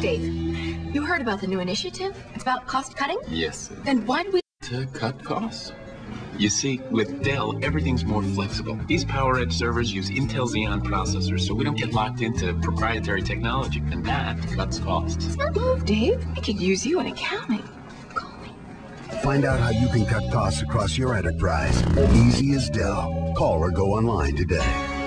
Dave, you heard about the new initiative? It's about cost cutting? Yes. Then why do we... To cut costs. You see, with Dell, everything's more flexible. These PowerEdge servers use Intel Xeon processors, so we don't get locked into proprietary technology, and that cuts costs. Smart move, Dave. I could use you in accounting. Call me. Find out how you can cut costs across your enterprise. Easy as Dell. Call or go online today.